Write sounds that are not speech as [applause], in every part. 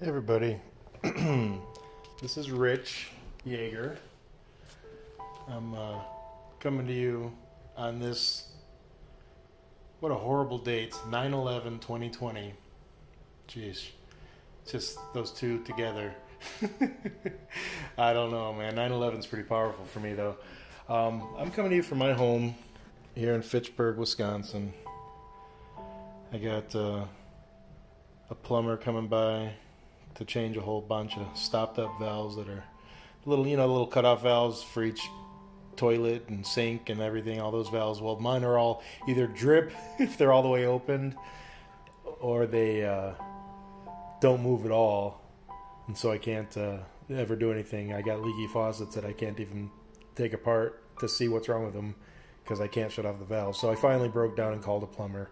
Hey everybody, [clears throat] this is Rich Yaeger. I'm uh, coming to you on this. What a horrible date 9 11 2020. Jeez, just those two together. [laughs] I don't know, man. 9 11 is pretty powerful for me, though. Um, I'm coming to you from my home here in Fitchburg, Wisconsin. I got uh, a plumber coming by to change a whole bunch of stopped up valves that are little, you know, little cutoff valves for each toilet and sink and everything, all those valves. Well, mine are all either drip [laughs] if they're all the way opened or they uh, don't move at all. And so I can't uh, ever do anything. I got leaky faucets that I can't even take apart to see what's wrong with them because I can't shut off the valve. So I finally broke down and called a plumber.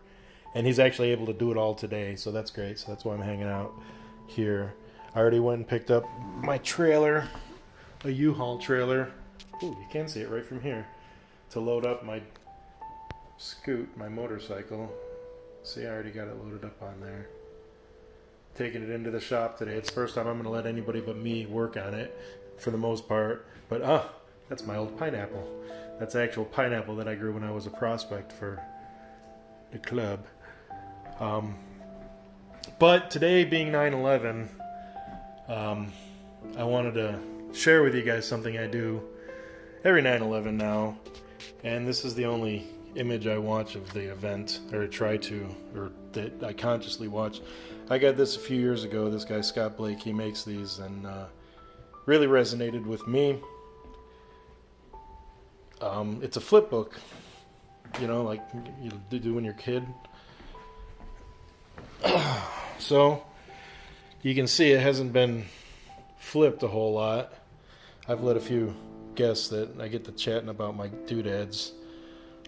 And he's actually able to do it all today, so that's great. So that's why I'm hanging out here. I already went and picked up my trailer, a U-Haul trailer. Ooh, you can see it right from here. To load up my scoot, my motorcycle. See, I already got it loaded up on there. Taking it into the shop today. It's the first time I'm going to let anybody but me work on it, for the most part. But ah, that's my old pineapple. That's actual pineapple that I grew when I was a prospect for the club. Um, but today being 9 11, um, I wanted to share with you guys something I do every 9 11 now. And this is the only image I watch of the event, or try to, or that I consciously watch. I got this a few years ago. This guy, Scott Blake, he makes these and uh, really resonated with me. Um, it's a flip book, you know, like you do when you're a kid. [clears throat] so you can see it hasn't been flipped a whole lot. I've let a few guests that I get to chatting about my doodads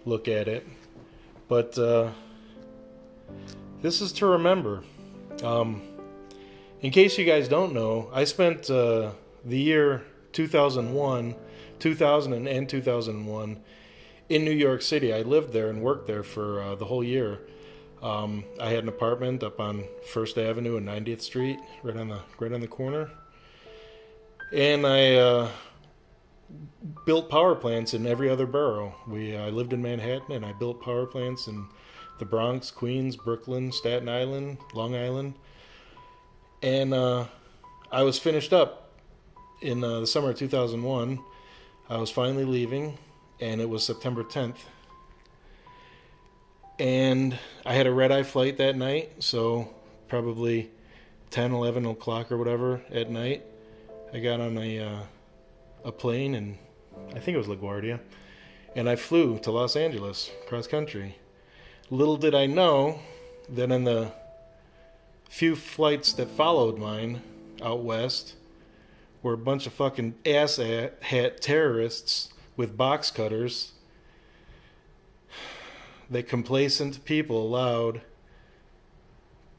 look at it. But uh, this is to remember. Um, in case you guys don't know, I spent uh, the year 2001, 2000 and 2001 in New York City. I lived there and worked there for uh, the whole year. Um, I had an apartment up on First Avenue and 90th Street, right on the right on the corner, and I uh, built power plants in every other borough. We I lived in Manhattan and I built power plants in the Bronx, Queens, Brooklyn, Staten Island, Long Island, and uh, I was finished up in uh, the summer of 2001. I was finally leaving, and it was September 10th and I had a red eye flight that night, so probably 10, 11 o'clock or whatever at night. I got on a uh, a plane and I think it was LaGuardia, and I flew to Los Angeles cross country. Little did I know that in the few flights that followed mine out west were a bunch of fucking ass hat terrorists with box cutters that complacent people allowed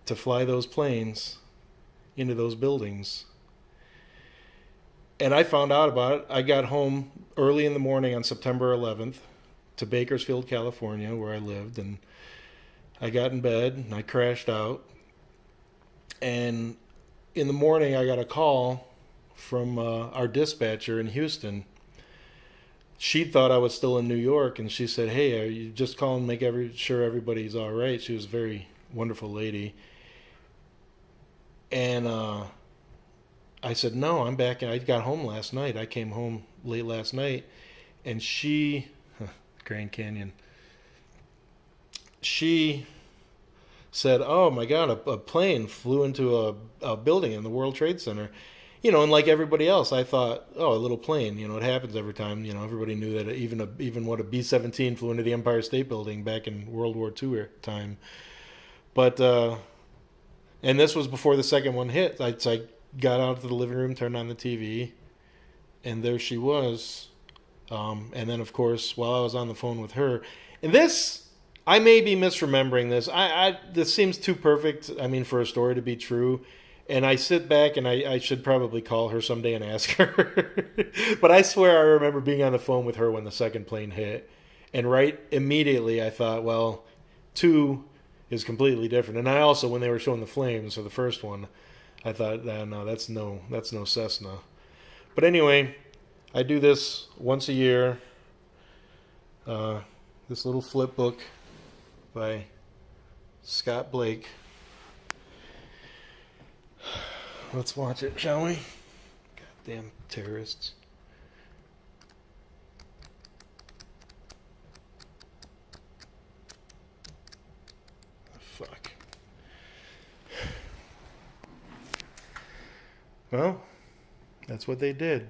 to fly those planes into those buildings. And I found out about it. I got home early in the morning on September 11th to Bakersfield, California, where I lived, and I got in bed and I crashed out. And in the morning, I got a call from uh, our dispatcher in Houston she thought I was still in New York, and she said, "Hey, are you just calling, make every sure everybody's all right?" She was a very wonderful lady, and uh, I said, "No, I'm back. I got home last night. I came home late last night, and she, huh, [laughs] Grand Canyon, she." Said, "Oh my God! A, a plane flew into a, a building in the World Trade Center." You know, and like everybody else, I thought, oh, a little plane. You know, it happens every time. You know, everybody knew that even a, even what a B seventeen flew into the Empire State Building back in World War II time. But uh, and this was before the second one hit. I, I got out to the living room, turned on the TV, and there she was. Um, and then, of course, while I was on the phone with her, and this I may be misremembering this. I, I this seems too perfect. I mean, for a story to be true and I sit back and I, I, should probably call her someday and ask her. [laughs] but I swear I remember being on the phone with her when the second plane hit. And right immediately I thought, well, two is completely different. And I also, when they were showing the flames for the first one, I thought, uh, no, that's no, that's no Cessna. But anyway, I do this once a year. Uh, this little flip book by Scott Blake. Let's watch it, shall we? Goddamn terrorists. Ah, fuck. Well, that's what they did.